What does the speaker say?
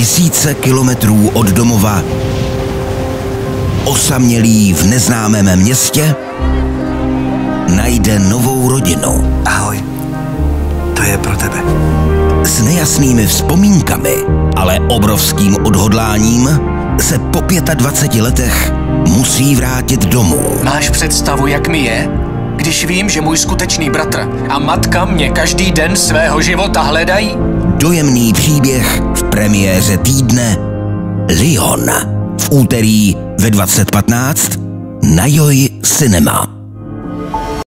tisíce kilometrů od domova, osamělý v neznámém městě, najde novou rodinu. Ahoj, to je pro tebe. S nejasnými vzpomínkami, ale obrovským odhodláním se po 25 letech musí vrátit domů. Máš představu, jak mi je? Když vím, že můj skutečný bratr a matka mě každý den svého života hledají? Dojemný příběh v premiéře týdne Lyon v úterý ve 2015 na Joj Cinema.